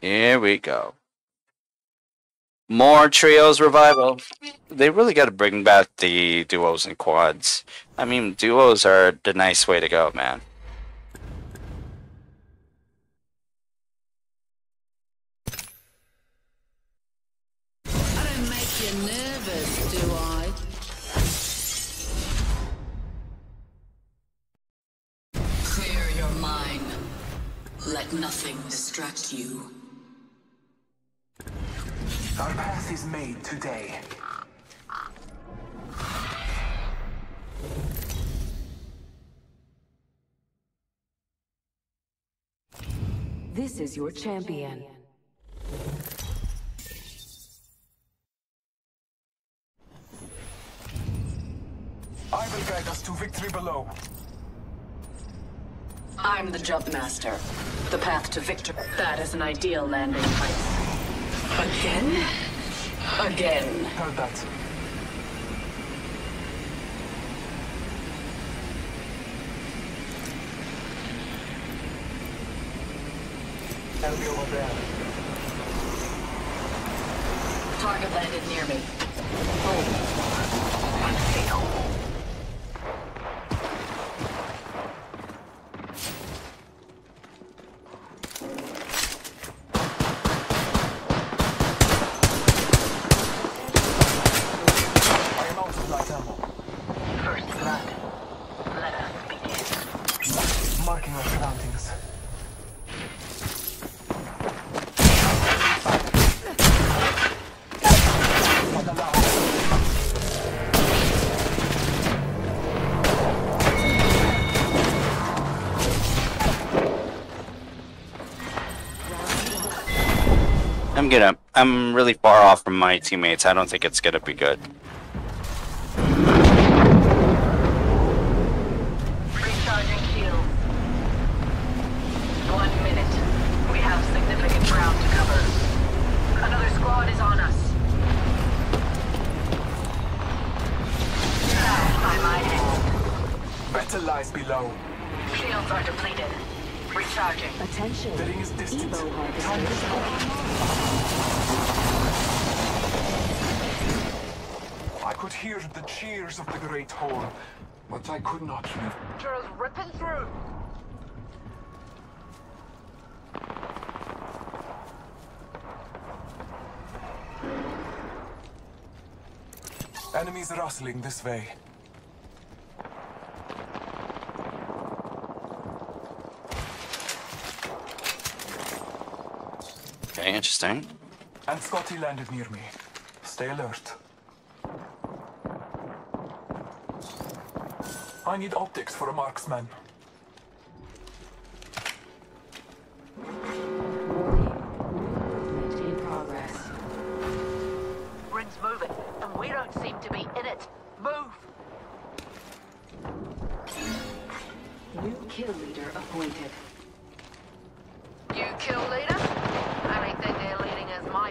Here we go. More trios revival. They really got to bring back the duos and quads. I mean, duos are the nice way to go, man. Let nothing distract you. Our path is made today. This is your champion. I will guide us to victory below. I'm the jump master. The path to victory. That is an ideal landing place. Again? Again. Heard that. Enemy over there. Target landed near me. Oh. Hold. Unfatal. I'm gonna. I'm really far off from my teammates. I don't think it's gonna be good. Recharging shields. One minute. We have significant ground to cover. Another squad is on us. Now, by my hand. Better lies below. Shields are depleted. Recharging. Attention. The ring is distant. Evo harvester. I could hear the cheers of the Great Hall, but I could not live. Charles ripping through. Enemies rustling this way. Okay, interesting. And Scotty landed near me. Stay alert. I need optics for a marksman. Movement in progress. Ring's moving, and we don't seem to be in it. Move! New kill leader appointed. You kill leader? I think that they're leading as my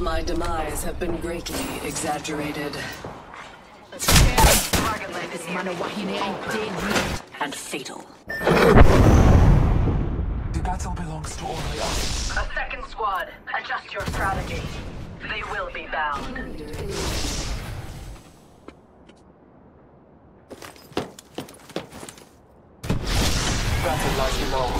of my demise have been greatly exaggerated. Target. And fatal. The battle belongs to only us. A second squad. Adjust your strategy. They will be bound. Battle lies below.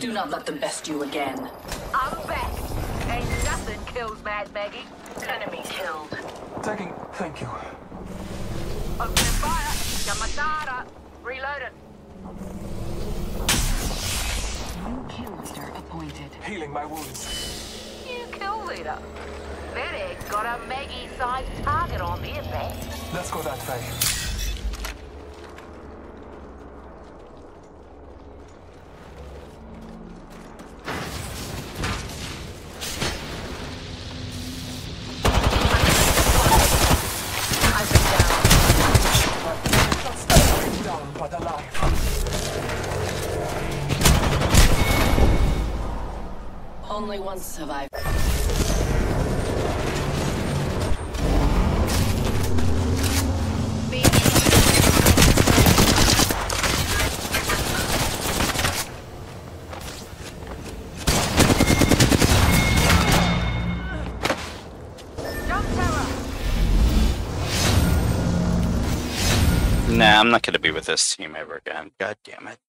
Do not let them best you again. I'm back. Ain't nothing kills Mad Maggie. Enemy killed. Taking. Thank you. Open fire. Yamada. Reloading. New kill leader appointed. Healing my wounds. You kill leader. Medic got a Maggie-sized target on their back. Let's go that way. Only one survived. Nah, I'm not gonna be with this team ever again. God damn it.